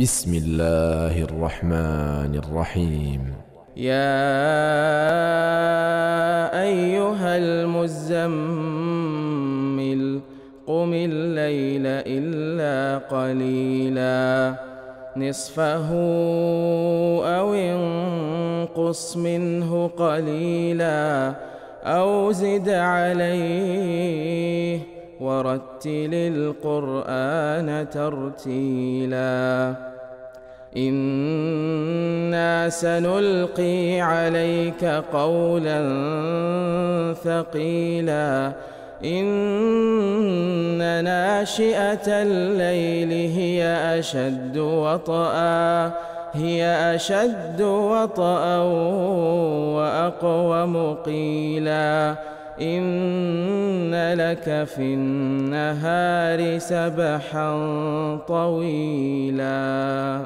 بسم الله الرحمن الرحيم. يا أيها المزمل قم الليل إلا قليلا. نصفه أو انقص منه قليلا. أو زد عليه ورتل القرآن ترتيلا. إنا سنلقي عليك قولا ثقيلا. إن ناشئة الليل هي أشد وطئا هي أشد وطئا وأقوم قيلا. لك في النهار سبحا طويلا.